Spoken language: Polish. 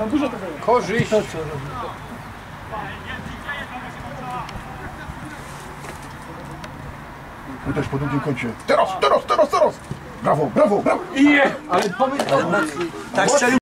Tam dużo tego jest. Korzyść. To co robi? Tu też po drugim kącie. Teraz, teraz, teraz, teraz! Brawo, brawo, brawo! I je! Ale pomyśl, Tak strzelił